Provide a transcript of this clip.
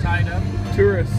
tied up. Tourists.